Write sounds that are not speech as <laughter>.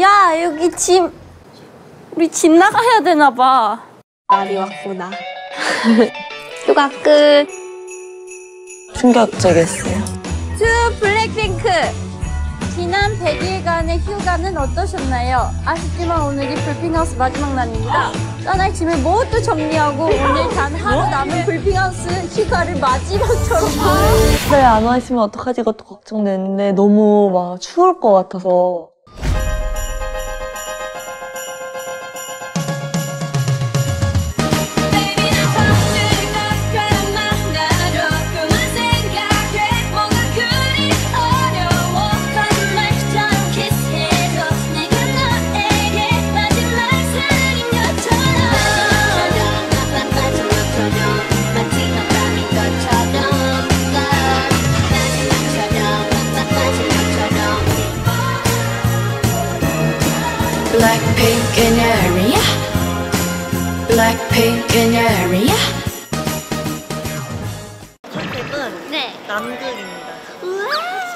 야 여기 집 우리 집 나가야 되나 봐. 날이 왔구나. <laughs> 휴가 끝. 충격적이었어요. To 블랙핑크. 지난 100일간의 휴가는 어떠셨나요? 아쉽지만 오늘이 블핑하우스 마지막 날입니다. 떠날 짐을 모두 정리하고 오늘 단 하루 남은 블핑하우스 휴가를 마지막처럼 네, 안 와 있으면 어떡하지? 이것도 걱정됐는데 너무 막 추울 것 같아서 Blackpink in your area Blackpink in your area 저택은 네. 남극입니다 우와